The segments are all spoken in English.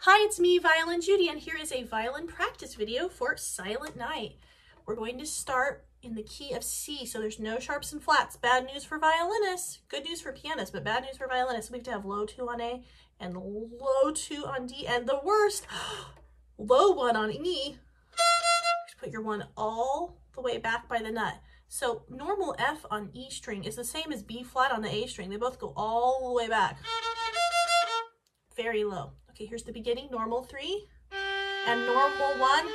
Hi, it's me, Violin Judy, and here is a violin practice video for Silent Night. We're going to start in the key of C, so there's no sharps and flats. Bad news for violinists, good news for pianists, but bad news for violinists. We have to have low two on A and low two on D, and the worst, low one on E. Just put your one all the way back by the nut. So normal F on E string is the same as B flat on the A string. They both go all the way back. Very low. Okay, here's the beginning, normal three and normal one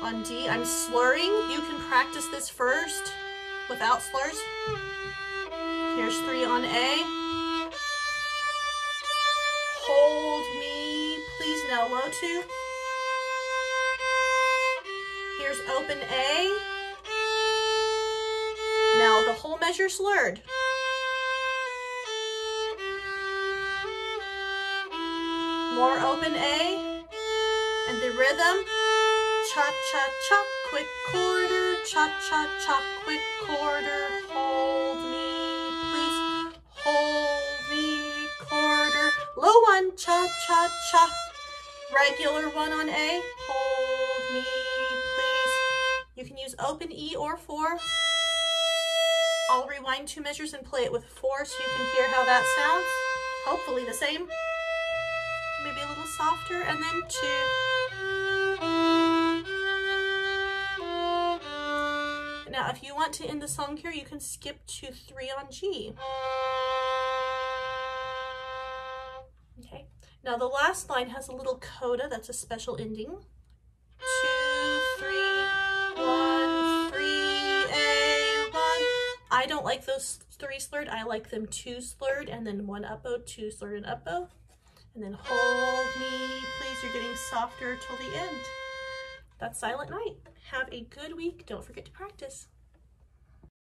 on D. I'm slurring. You can practice this first without slurs. Here's three on A. Hold me, please, now low two. Here's open A. Now the whole measure slurred. More open A. And the rhythm. Cha-cha-cha, quick quarter. Cha-cha-cha, quick quarter. Hold me, please. Hold me, quarter. Low one, cha-cha-cha. Regular one on A. Hold me, please. You can use open E or four. I'll rewind two measures and play it with four so you can hear how that sounds. Hopefully the same maybe a little softer, and then two. Now, if you want to end the song here, you can skip to three on G. Okay, now the last line has a little coda, that's a special ending. Two, three, one, three, A, one. I don't like those three slurred, I like them two slurred, and then one up bow, two slurred and up bow. And then hold me, please. You're getting softer till the end. That's Silent Night. Have a good week. Don't forget to practice.